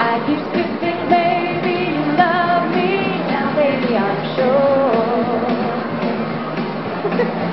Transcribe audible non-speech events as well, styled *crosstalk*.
I keep skipping, baby, you love me now, baby, I'm sure. *laughs*